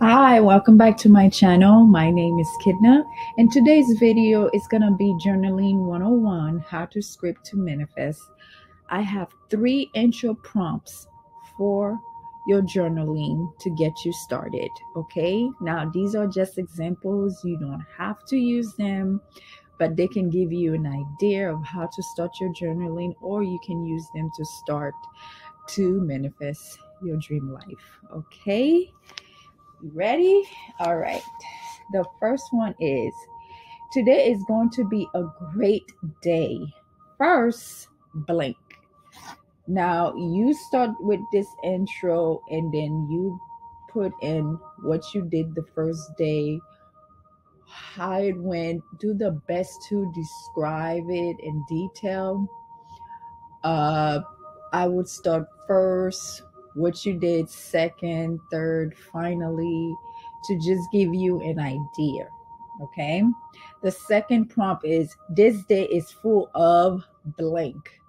Hi, welcome back to my channel. My name is Kidna, and today's video is going to be Journaling 101 How to Script to Manifest. I have three intro prompts for your journaling to get you started. Okay, now these are just examples, you don't have to use them, but they can give you an idea of how to start your journaling, or you can use them to start to manifest your dream life. Okay. Ready? All right. The first one is today is going to be a great day. First, blank. Now, you start with this intro and then you put in what you did the first day, how it went, do the best to describe it in detail. Uh, I would start first what you did second, third, finally, to just give you an idea. Okay. The second prompt is this day is full of blank.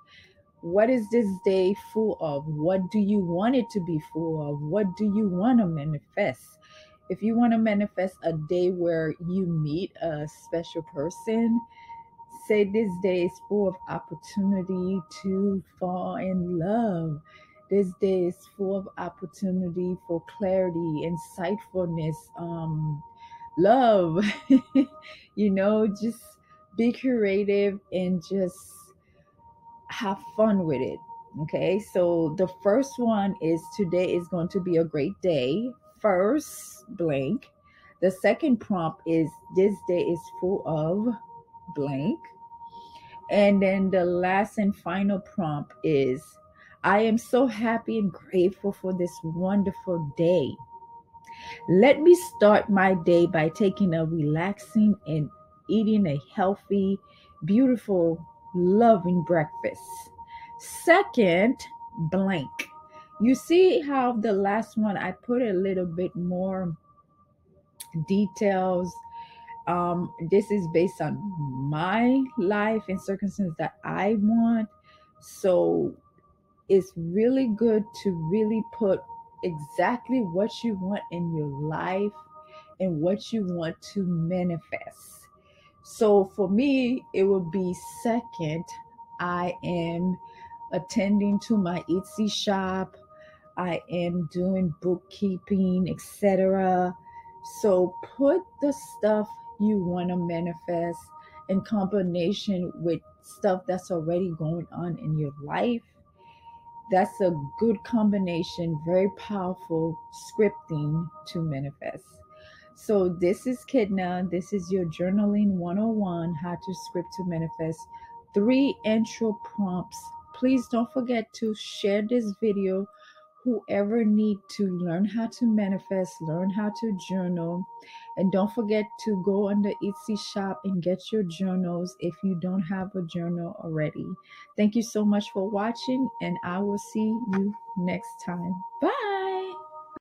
What is this day full of? What do you want it to be full of? What do you want to manifest? If you want to manifest a day where you meet a special person, say this day is full of opportunity to fall in love this day is full of opportunity for clarity, insightfulness, um, love. you know, just be creative and just have fun with it. Okay, so the first one is today is going to be a great day. First, blank. The second prompt is this day is full of blank. And then the last and final prompt is I am so happy and grateful for this wonderful day. Let me start my day by taking a relaxing and eating a healthy, beautiful, loving breakfast. Second, blank. You see how the last one I put a little bit more details. Um, this is based on my life and circumstances that I want. So it's really good to really put exactly what you want in your life and what you want to manifest. So for me, it would be second, I am attending to my Etsy shop. I am doing bookkeeping, etc. So put the stuff you want to manifest in combination with stuff that's already going on in your life that's a good combination, very powerful scripting to manifest. So, this is Kidna. This is your journaling 101 how to script to manifest. Three intro prompts. Please don't forget to share this video whoever need to learn how to manifest, learn how to journal, and don't forget to go on the Etsy shop and get your journals if you don't have a journal already. Thank you so much for watching, and I will see you next time. Bye.